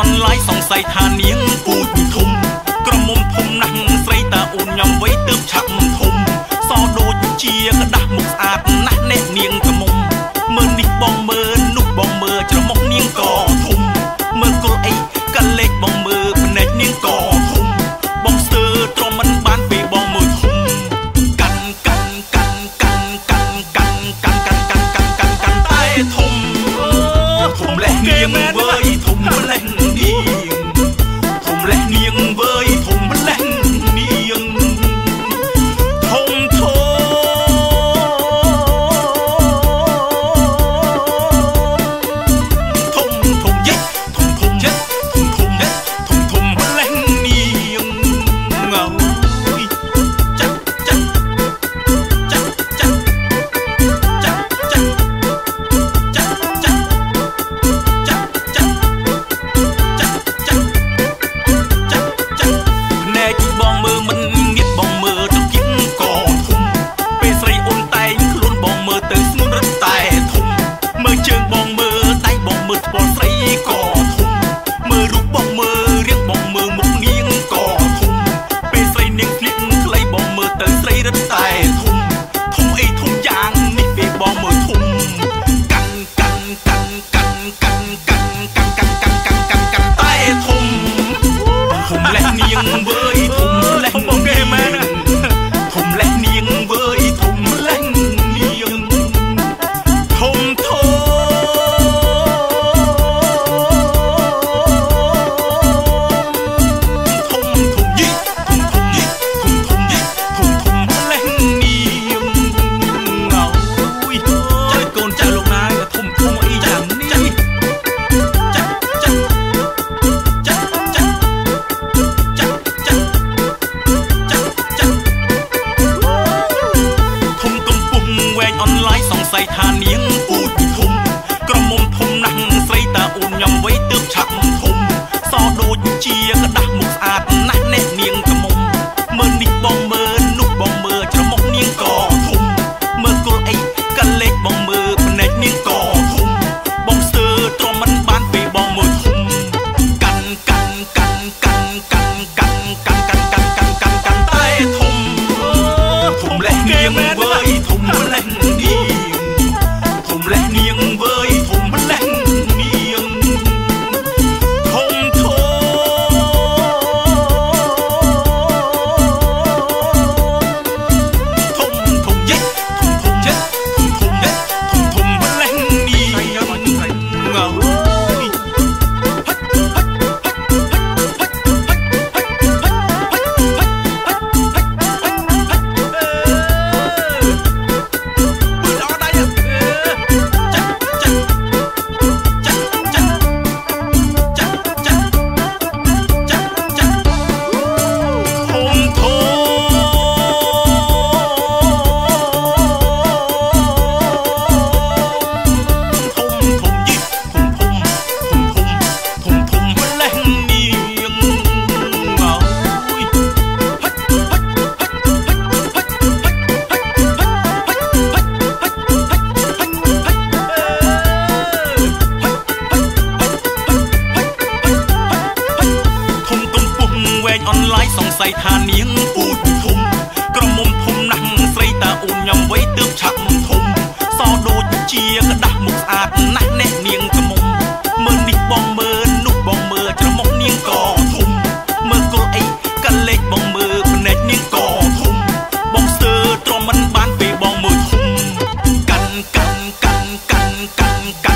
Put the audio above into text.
អនឡាញសង្ស័យថានាងពូជ กัดกัดกัดกัดกัดกัดกัดกัดใต้ทุ่มทุ่มและเนียงเบยทุ่มและ que ver អនឡាញសង្ស័យថានាងអ៊ូធំក្រមុំធំណាស់ស្រីតាអ៊ូញ៉ាំវ័យទើបឆាក់មុំធំសដូចជាกระដាស់មុខស្អាតណាស់អ្នកនាងក្រមុំមើលនេះបងមើលនោះបងមើលច្រមុះនាងក៏ធំមើលគល់អីកលេចបងមើលភ្នែកនាងក៏ធំបងស្ទើទ្រាំមិនបានពេលបងមើលធំកាន់កាន់កាន់កាន់កាន់កាន់